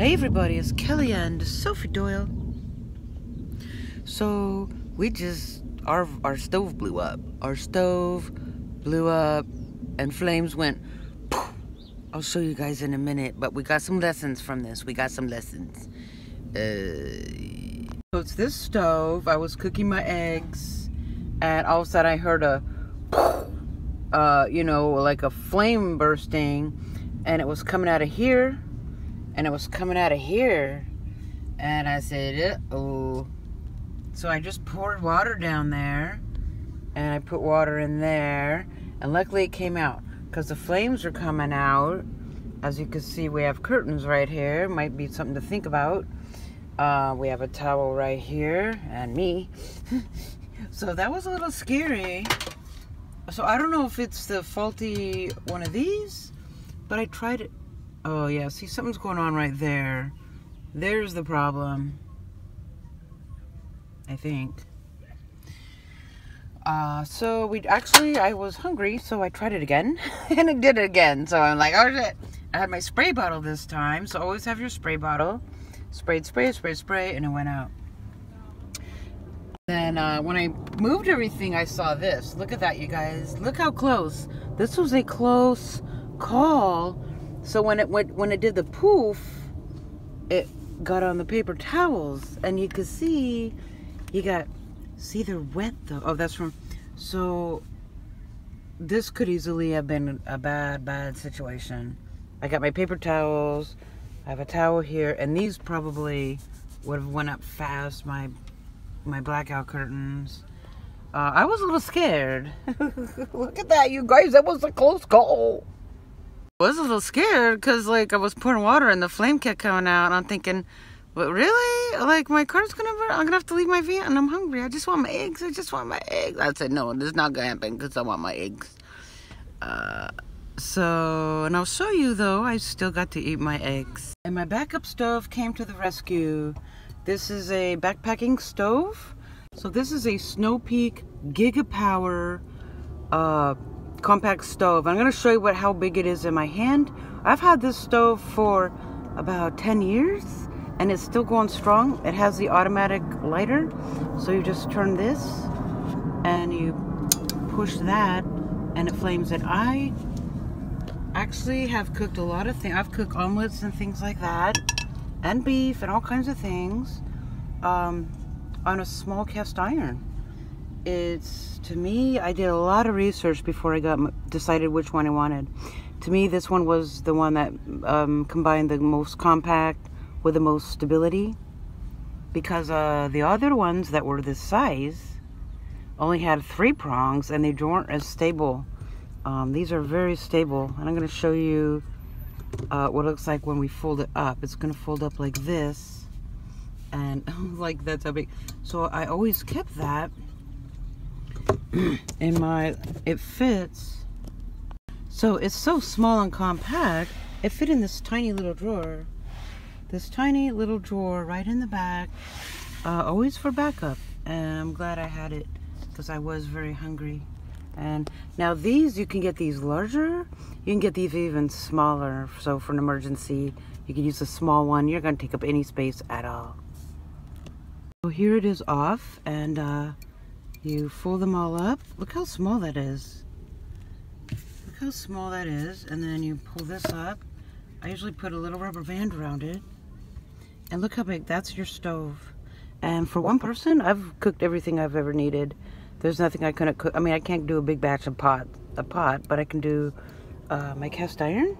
Hey everybody, it's Kelly and Sophie Doyle. So we just our our stove blew up. Our stove blew up and flames went poof. I'll show you guys in a minute, but we got some lessons from this. We got some lessons. Uh, so it's this stove. I was cooking my eggs and all of a sudden I heard a poof, uh, you know, like a flame bursting and it was coming out of here and it was coming out of here and I said, oh. So I just poured water down there and I put water in there and luckily it came out because the flames are coming out. As you can see, we have curtains right here. Might be something to think about. Uh, we have a towel right here and me. so that was a little scary. So I don't know if it's the faulty one of these, but I tried it. Oh yeah, see something's going on right there. There's the problem. I think. Uh, so we actually, I was hungry, so I tried it again, and it did it again. So I'm like, oh shit. I had my spray bottle this time, so always have your spray bottle. Sprayed, spray, spray, spray, and it went out. Then uh, when I moved everything, I saw this. Look at that, you guys. Look how close. This was a close call. So when it went, when it did the poof, it got on the paper towels, and you could see, you got See, they're wet though. Oh, that's from. So, this could easily have been a bad, bad situation. I got my paper towels. I have a towel here, and these probably would have went up fast. My my blackout curtains. Uh, I was a little scared. Look at that, you guys. That was a close call. I was a little scared because, like, I was pouring water and the flame kept coming out. And I'm thinking, but really? Like, my car's gonna burn? I'm gonna have to leave my van and I'm hungry. I just want my eggs. I just want my eggs. I said, no, this is not gonna happen because I want my eggs. Uh, so, and I'll show you though, I still got to eat my eggs. And my backup stove came to the rescue. This is a backpacking stove. So this is a Snow Peak Gigapower uh, compact stove. I'm gonna show you what how big it is in my hand. I've had this stove for about 10 years and it's still going strong. It has the automatic lighter. So you just turn this and you push that and it flames it. I actually have cooked a lot of things. I've cooked omelets and things like that and beef and all kinds of things um, on a small cast iron. It's, to me, I did a lot of research before I got decided which one I wanted. To me, this one was the one that um, combined the most compact with the most stability because uh, the other ones that were this size only had three prongs and they weren't as stable. Um, these are very stable and I'm going to show you uh, what it looks like when we fold it up. It's going to fold up like this and like that's how big. So I always kept that in my, it fits. So it's so small and compact, it fit in this tiny little drawer this tiny little drawer right in the back, uh, always for backup. And I'm glad I had it because I was very hungry. And now these, you can get these larger. You can get these even smaller. So for an emergency, you can use a small one. You're going to take up any space at all. So here it is off and uh, you fold them all up. Look how small that is. Look how small that is. And then you pull this up. I usually put a little rubber band around it. And look how big, that's your stove. And for one person, I've cooked everything I've ever needed. There's nothing I couldn't cook. I mean, I can't do a big batch of pot, a pot, but I can do uh, my cast iron.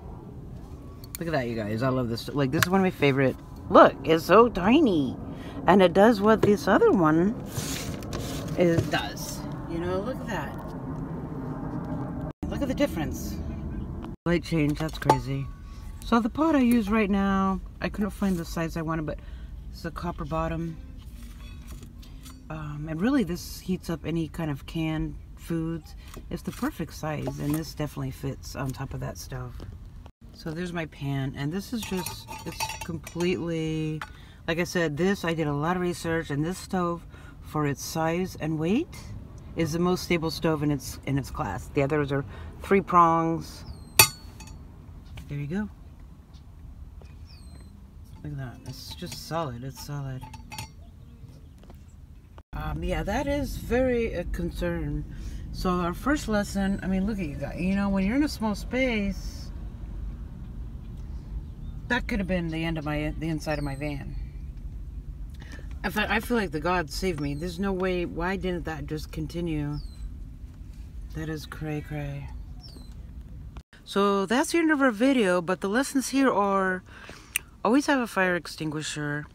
Look at that, you guys. I love this. Like, this is one of my favorite. Look, it's so tiny. And it does what this other one is does. You know, look at that. Look at the difference. Light change, that's crazy. So the pot I use right now, I couldn't find the size I wanted, but it's a copper bottom. Um, and really this heats up any kind of canned foods. It's the perfect size, and this definitely fits on top of that stove. So there's my pan, and this is just, it's completely, like I said, this, I did a lot of research, and this stove, for its size and weight, is the most stable stove in its, in its class. The others are three prongs. There you go. Look at that. It's just solid. It's solid. Um, yeah, that is very a concern. So our first lesson, I mean, look at you guys. You know, when you're in a small space, that could have been the end of my, the inside of my van. Fact, I feel like the gods saved me. There's no way, why didn't that just continue? That is cray cray. So that's the end of our video, but the lessons here are always have a fire extinguisher.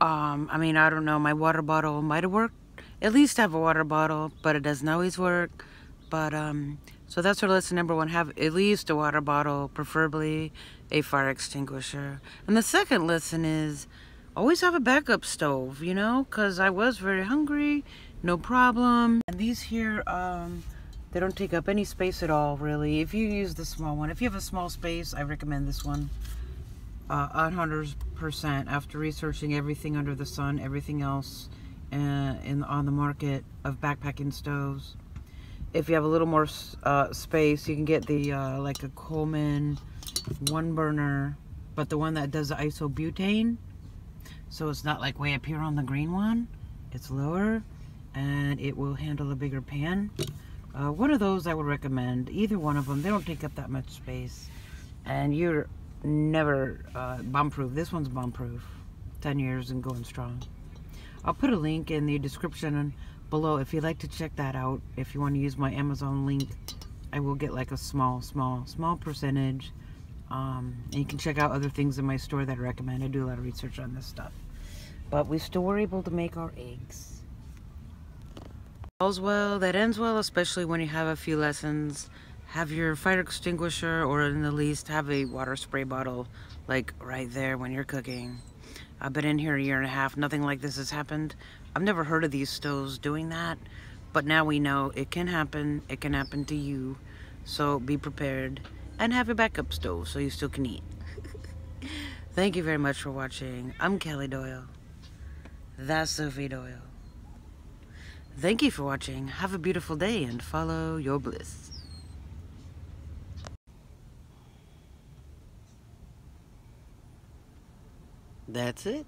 Um, I mean, I don't know, my water bottle might have worked. At least have a water bottle, but it doesn't always work. But, um, so that's our lesson number one. Have at least a water bottle, preferably a fire extinguisher. And the second lesson is always have a backup stove, you know, because I was very hungry, no problem. And these here, um, they don't take up any space at all, really. If you use the small one, if you have a small space, I recommend this one. Uh, 100% after researching everything under the sun, everything else uh, in on the market of backpacking stoves. If you have a little more uh, space, you can get the uh, like a Coleman one burner, but the one that does the isobutane. So it's not like way up here on the green one. It's lower and it will handle a bigger pan. Uh, one of those I would recommend. Either one of them. They don't take up that much space. And you're never uh, bomb-proof. This one's bomb-proof. 10 years and going strong. I'll put a link in the description below if you'd like to check that out. If you want to use my Amazon link, I will get like a small, small, small percentage. Um, and you can check out other things in my store that I recommend. I do a lot of research on this stuff. But we still were able to make our eggs. All's well. That ends well especially when you have a few lessons. Have your fire extinguisher or in the least have a water spray bottle like right there when you're cooking. I've been in here a year and a half. Nothing like this has happened. I've never heard of these stoves doing that but now we know it can happen. It can happen to you. So be prepared and have a backup stove so you still can eat thank you very much for watching I'm Kelly Doyle that's Sophie Doyle Thank you for watching. Have a beautiful day and follow your bliss. That's it.